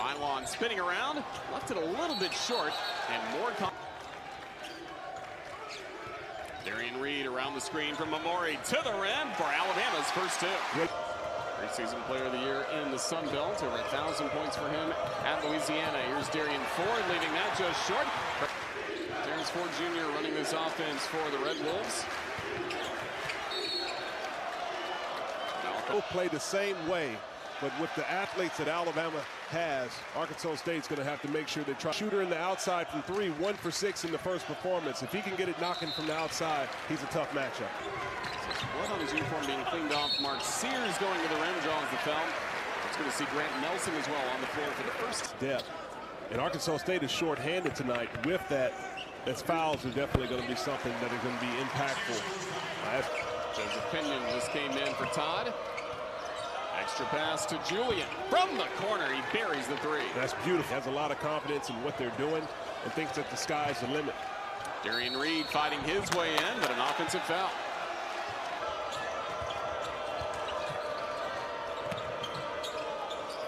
Philon spinning around, left it a little bit short, and more. Derrion Reid around the screen from Mamori to the rim for Alabama's first two. Preseason Player of the Year in the Sun Belt. Over a thousand points for him at Louisiana. Here's Derrian Ford leaving that just short. Terrence Ford Jr. running this offense for the Red Wolves. Both play the same way, but with the athletes at Alabama has, Arkansas State's going to have to make sure they try. Shooter in the outside from three, one for six in the first performance. If he can get it knocking from the outside, he's a tough matchup. Blood on his uniform being cleaned off. Mark Sears going to the rim, draws the foul. It's going to see Grant Nelson as well on the floor for the first. Depth. And Arkansas State is short-handed tonight. With that, that's fouls are definitely going to be something that is going to be impactful. Joseph Pinion just came in for Todd. Extra pass to Julien. From the corner, he buries the three. That's beautiful. Has a lot of confidence in what they're doing and thinks that the sky's the limit. Derrion Reid fighting his way in, but an offensive foul.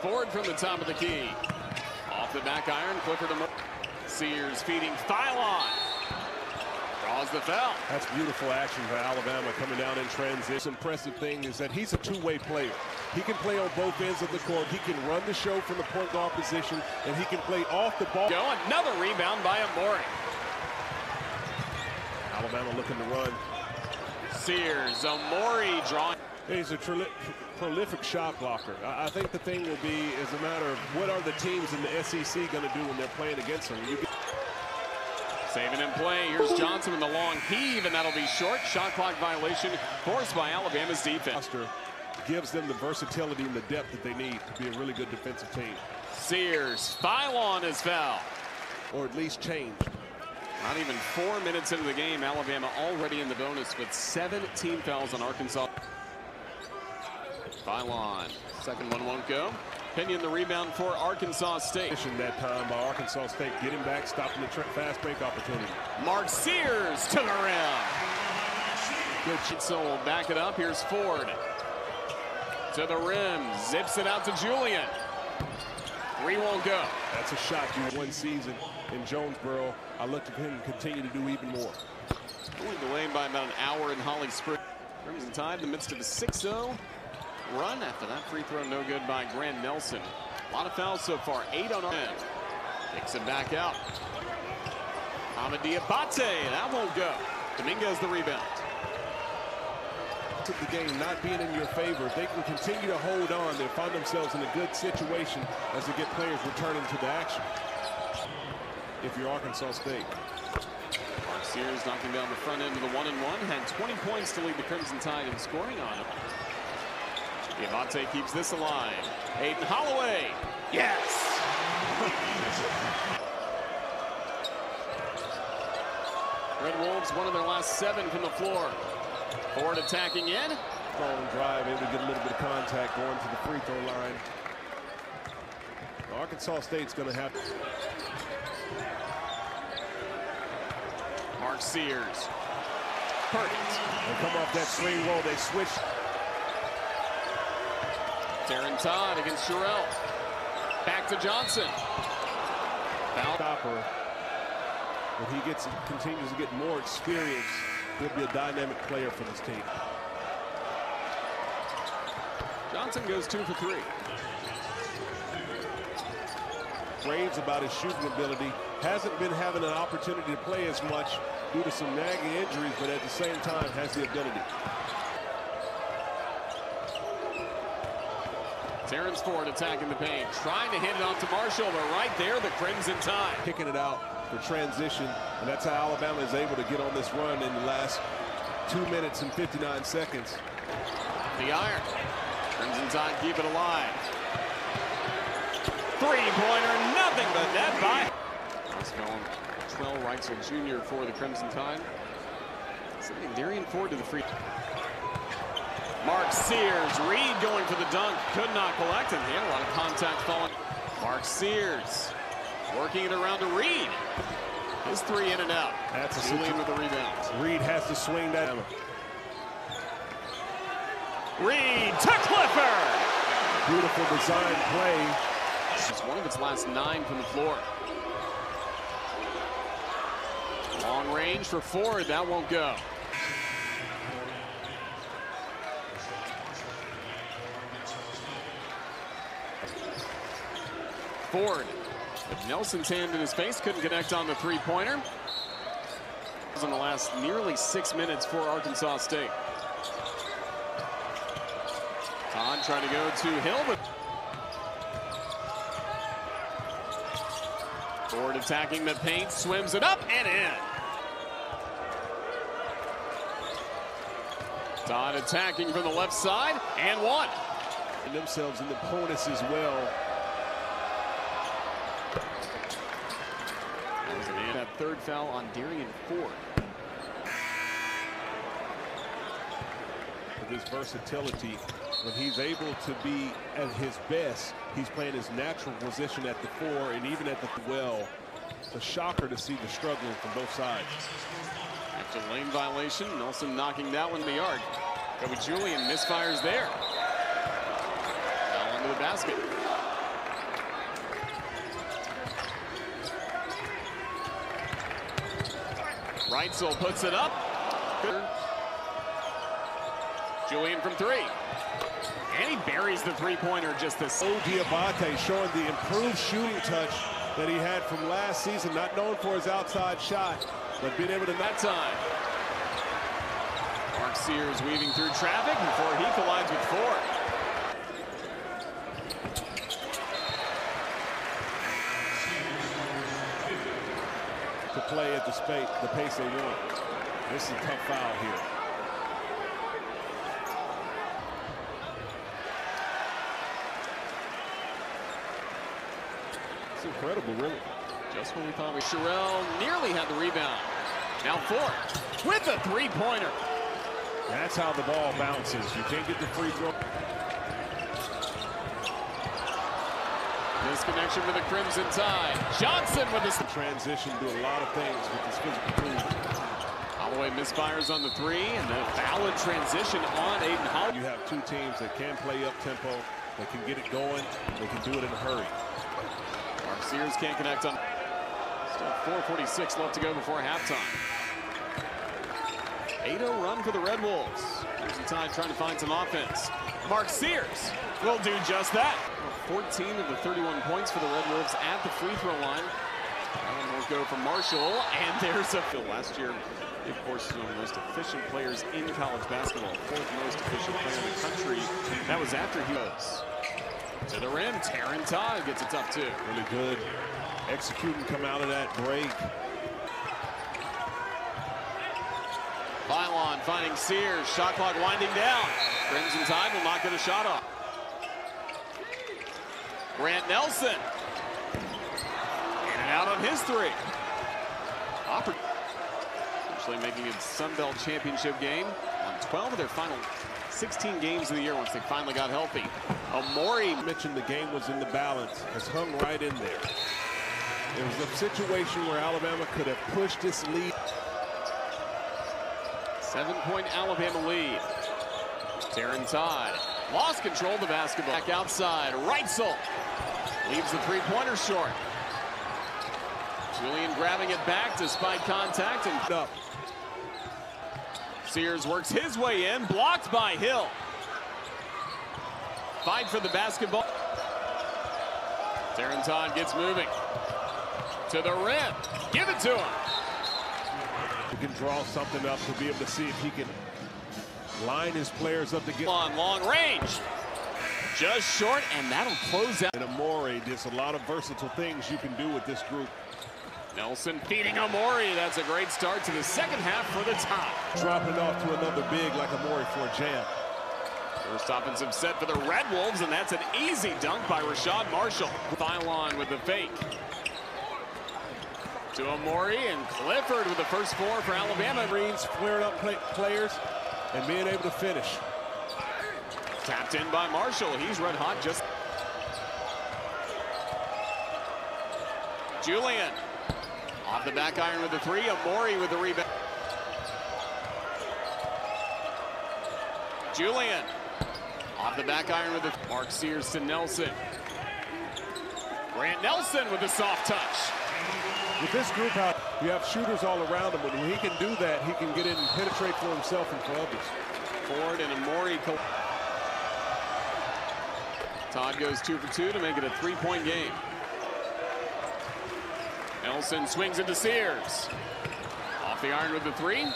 Ford from the top of the key. Off the back iron, Clifford to Sears feeding Philon. Draws the foul. That's beautiful action by Alabama coming down in transition. Impressive thing is that he's a two-way player. He can play on both ends of the court. He can run the show from the point guard position, and he can play off the ball. Go, another rebound by Omoruyi. Alabama looking to run. Sears, Omoruyi drawing. He's a prolific shot blocker. I think the thing will be is a matter of what are the teams in the SEC going to do when they're playing against them. You Saving in play. Here's Johnson in the long heave, and that'll be short. Shot clock violation forced by Alabama's defense. Gives them the versatility and the depth that they need to be a really good defensive team. Sears, Philon is foul. Or at least changed. Not even four minutes into the game, Alabama already in the bonus with seven team fouls on Arkansas. Philon. Second one won't go. Pinion the rebound for Arkansas State. That time by Arkansas State getting back, stopping the fast break opportunity. Mark Sears to the rim. Good so we'll back it up. Here's Ford. To the rim. Zips it out to Julien. Three won't go. That's a shot you one season in Jonesboro. I look to him continue to do even more. Going delayed by about an hour in Holly Springs. Crimson Tide in the midst of a 6-0 run after that free throw no good by Grant Nelson. A lot of fouls so far, eight on our end. Takes it back out. Amadi Abate, that won't go. Dominguez the rebound. To the game not being in your favor, they can continue to hold on, they'll find themselves in a good situation as they get players returning to the action. If you're Arkansas State. Mark Sears knocking down the front end of the one and one, had 20 points to lead the Crimson Tide in scoring on him. Diamante keeps this alive. Aden Holloway. Yes! Red Wolves, one of their last seven from the floor. Ford attacking in. Strong drive, able to get a little bit of contact going to the free throw line. Arkansas State's going to have. Mark Sears. Perkins. They come off that screen roll. They switch Taryn Todd against Sherrill. Back to Johnson. Foul. Stopper. When he gets continues to get more experience, he'll be a dynamic player for this team. Johnson goes two for three. Raves about his shooting ability. Hasn't been having an opportunity to play as much due to some nagging injuries, but at the same time has the ability. Terrence Ford attacking the paint, trying to hit it off to Marshall, but right there, the Crimson Tide. Kicking it out for transition, and that's how Alabama is able to get on this run in the last two minutes and 59 seconds. The iron. Crimson Tide keep it alive. Three-pointer, nothing but net by. Let's go Trell Wrightsell Jr. for the Crimson Tide. Sending Derrian Ford to the free. Mark Sears, Reid going for the dunk, could not collect, and he had a lot of contact falling. Mark Sears working it around to Reid. His three in and out. That's a Julien with the rebound. Reid has to swing that. Reid to Clifford. Beautiful design play. It's one of its last nine from the floor. Long range for Ford. That won't go. Ford Nelson's hand in his face. Couldn't connect on the three-pointer. Was in the last nearly six minutes for Arkansas State. Todd trying to go to Hill, but Ford attacking the paint, swims it up and in. Todd attacking from the left side and one. And themselves in the bonus as well. That was an that third foul on Derrian Ford. With his versatility, when he's able to be at his best, he's playing his natural position at the four and even at the well. It's a shocker to see the struggling from both sides. After lane violation, Nelson knocking that one in the yard. Kobe Julien misfires there. Fell into the basket. Wrightsell puts it up. Julien from three. And he buries the three-pointer just this. Oh, o Dioubate showing the improved shooting touch that he had from last season, not known for his outside shot, but being able to that time. Mark Sears weaving through traffic before he collides with Ford. Play at the, space, the pace they want. This is a tough foul here. It's incredible, really. Just when we thought we Sherrell nearly had the rebound. Now four with a three-pointer. That's how the ball bounces. You can't get the free throw. Disconnection for the Crimson Tide. Johnson with this transition, do a lot of things with his physical team. Holloway misfires on the three, and the valid transition on Aden Holloway. You have two teams that can play up tempo, that can get it going, they can do it in a hurry. Mark Sears can't connect on. Still 4.46 left to go before halftime. 8-0 run for the Red Wolves. Crimson Tide trying to find some offense. Mark Sears will do just that. 14 of the 31 points for the Red Wolves at the free throw line. That will go for Marshall, and there's a fill last year. Of course, one of the most efficient players in college basketball, fourth most efficient player in the country. That was after he was to the rim. Taryn Todd gets a tough two. Really good executing come out of that break. Philon finding Sears. Shot clock winding down. Crimson Tide will not get a shot off. Grant Nelson. In and out on his three. Oppor Actually making it Sun Belt Championship game on 12 of their final 16 games of the year once they finally got healthy. Omoruyi mentioned the game was in the balance, has hung right in there. It was a situation where Alabama could have pushed this lead. Seven-point Alabama lead. Taryn Todd lost control of the basketball. Back outside, Wrightsell leaves the three-pointer short. Julien grabbing it back despite contact and up. Sears works his way in, blocked by Hill. Fight for the basketball. Taryn Todd gets moving. To the rim. Give it to him. He can draw something up to be able to see if he can line his players up to get on long range. Just short, and that'll close out. And Amore, there's a lot of versatile things you can do with this group. Nelson feeding Omoruyi. That's a great start to the second half for the top. Dropping off to another big like Omoruyi for a jam. First offensive set for the Red Wolves, and that's an easy dunk by Rashad Marshall. Philon with the fake. To Omoruyi and Clifford with the first four for Alabama. Greens flaring up play players and being able to finish. Tapped in by Marshall. He's red hot just. Julien off the back iron with the three. Omoruyi with the rebound. Julien off the back iron with the Mark Sears to Nelson. Grant Nelson with a soft touch. With this group out, you have shooters all around him. When he can do that, he can get in and penetrate for himself and for others. Ford and Omoruyi. Todd goes two for two to make it a three-point game. Nelson swings into Sears. Off the iron with the three.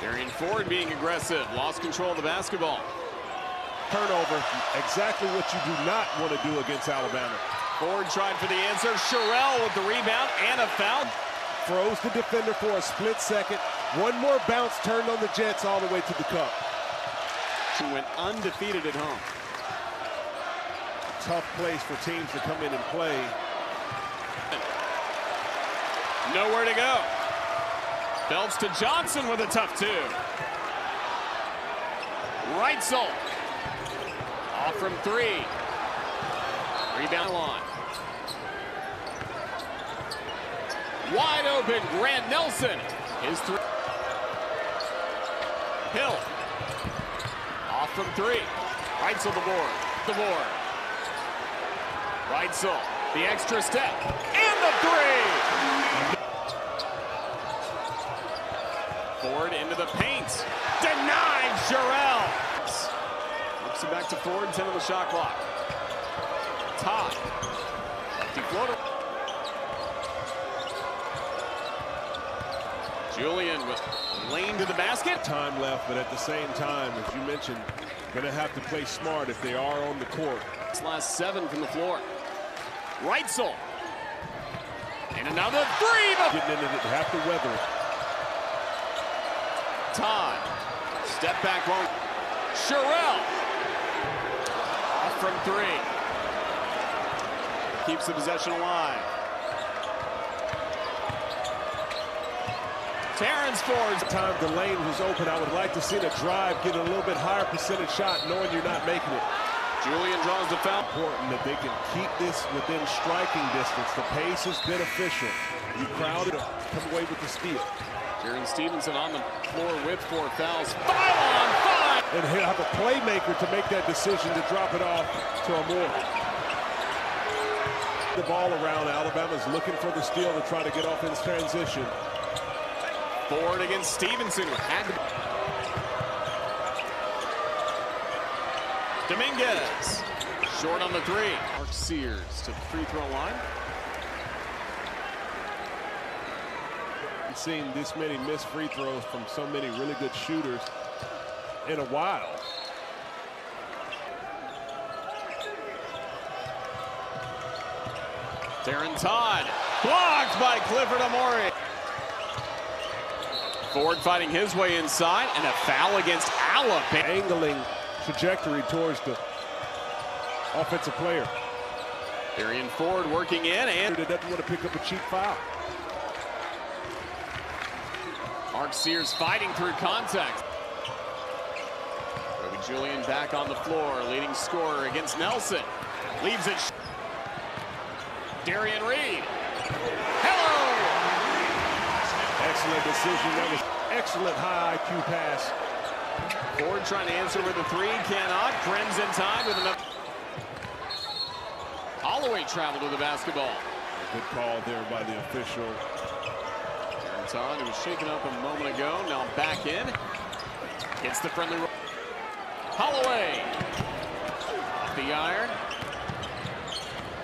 Derrian Ford being aggressive. Lost control of the basketball. Turnover, exactly what you do not want to do against Alabama. Ford tried for the answer. Sherrell with the rebound and a foul. Froze the defender for a split second. One more bounce turned on the Jets all the way to the cup. She went undefeated at home. Tough place for teams to come in and play. Nowhere to go. Phelps to Johnson with a tough two. Wrightsell. Off from three. Rebound line. Wide open, Grant Nelson. His three. Hill. Off from three. Wrightsell the board. The board. Wrightsell. The extra step. And the three. Ford into the paint. Denied Sherrell. Looks back to Ford. 10 on the shot clock. Lefty. Julien with lane to the basket. Time left, but at the same time, as you mentioned, going to have to play smart if they are on the court. This last seven from the floor. Wrightsell. And another three. Getting into it, have to weather it. Todd. Step back won't. Sherrell. Off from three. Keeps the possession alive. Terrence Ford. Time the lane was open. I would like to see the drive get a little bit higher percentage shot, knowing you're not making it. Julien draws the foul. Important that they can keep this within striking distance. The pace is beneficial. You crowd it, come away with the steal. Jarin Stevenson on the floor with four fouls. Five on five. And he'll have a playmaker to make that decision to drop it off to a Omoruyi. The ball around. Alabama's looking for the steal to try to get off in transition. Ford against Stevenson. Had to... Dominguez. Short on the three. Mark Sears to the free throw line. We've seen this many missed free throws from so many really good shooters in a while. Darren Todd. Blocked by Clifford Omoruyi. Ford fighting his way inside and a foul against Alabama. Angling trajectory towards the offensive player. Derrian Ford working in and doesn't want to pick up a cheap foul. Mark Sears fighting through contact. Julien back on the floor, leading scorer against Nelson. Leaves it. Derrion Reid. Hello! Excellent decision. That was excellent high IQ pass. Ford trying to answer with a three, cannot. Crimson Tide with another. Holloway traveled to the basketball. Good call there by the official. Darren Todd, who was shaken up a moment ago, now back in. Gets the friendly. Holloway. Off the iron.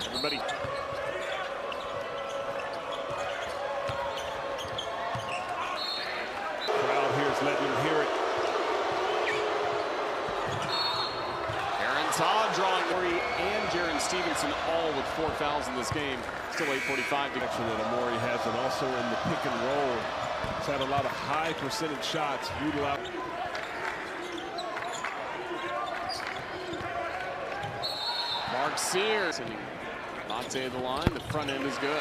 Everybody. Crowd here is letting them hear it. Aaron Todd drawing Murray and Jarin Stevenson all with four fouls in this game. Still 8.45 to Action that Omoruyi has, and also in the pick and roll. He's had a lot of high percentage shots. Utilize. Mark Sears. Monte the line. The front end is good.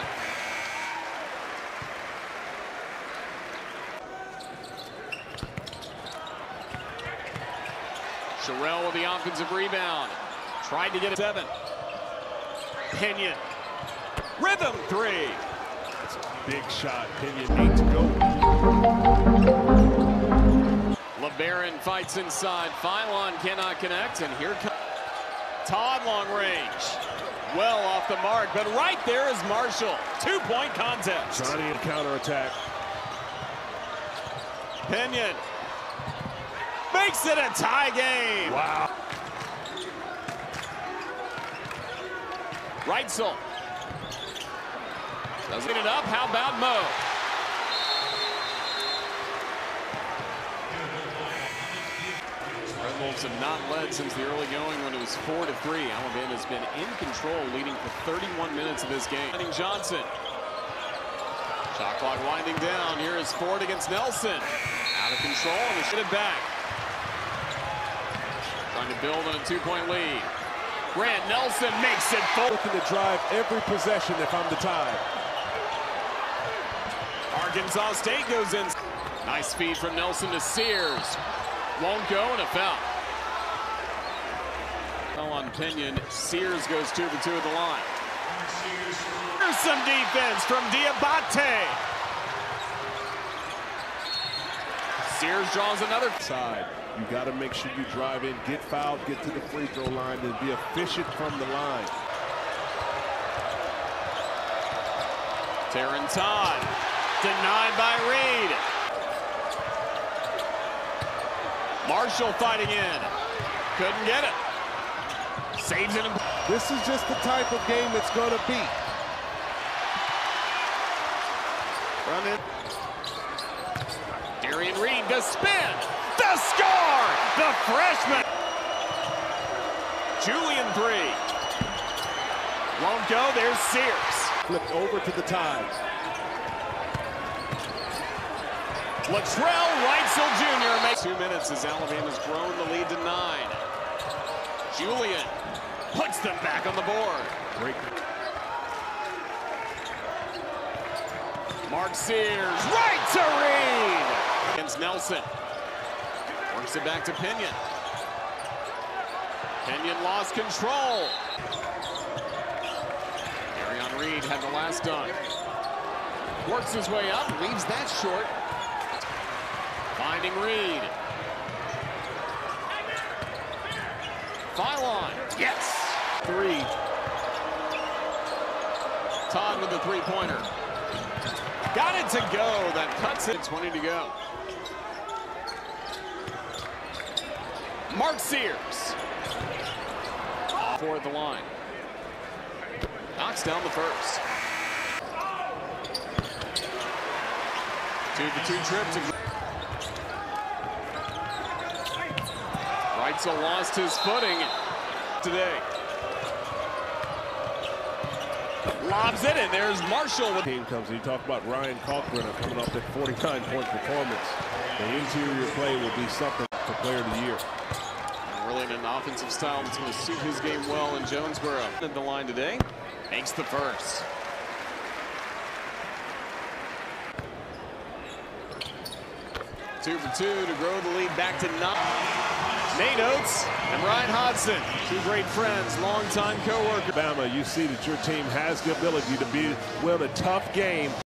Sherrell with the offensive rebound. Tried to get a seven. Pinion. Rhythm three. That's a big shot. Pinion eight to go. Labaron fights inside. Philon cannot connect, and here comes. Todd long range. Well off the mark, but right there is Marshall. Two-point contest. Johnny in counterattack. Pinion makes it a tie game. Wow. Wrightsell. Doesn't get it up. How about Mo? Red Wolves have not led since the early going when it was 4 to 3. Alabama's been in control, leading for 31 minutes of this game. Johnson. Shot clock winding down. Here is Ford against Nelson. Out of control and they should it back. Trying to build on a two-point lead. Grant Nelson makes it full. Looking to drive every possession if I'm the. Arkansas State goes in. Nice feed from Nelson to Sears. Won't go and a foul. Foul on Pinion. Sears goes two for two at the line. Here's some defense from Dioubate. Sears draws another. Side. You got to make sure you drive in, get fouled, get to the free throw line, and be efficient from the line. Taryn Todd. Denied by Reid. Marshall fighting in. Couldn't get it. Saves it. This is just the type of game it's going to be. Run it. Derrion Reid, the spin. The score! The freshman. Julien three. Won't go. There's Sears. Flipped over to the Tide. Latrell Wrightsell Jr. makes two minutes as Alabama's grown the lead to nine. Julien puts them back on the board. Great. Mark Sears, right to Reid. Nelson. Works it back to Pinion. Pinion lost control. Arion Reid had the last dunk. Works his way up, leaves that short. Finding Reid. Philon, yes! Three. Todd with the three-pointer. Got it to go. That cuts it. 20 to go. Mark Sears. For the line. Knocks down the first. Two to two trips. Wrightsell lost his footing today. Lobs in it, and there's Marshall Team comes. You talk about Ryan Kalkbrenner coming off that 49-point performance. The interior play will be something for Player of the Year. In an offensive style that's going to suit his game well in Jonesboro. At the line today, makes the first. Two for two to grow the lead back to nine. Nate Oats and Ryan Hodgson, two great friends, longtime co-worker. Alabama, you see that your team has the ability to be win a tough game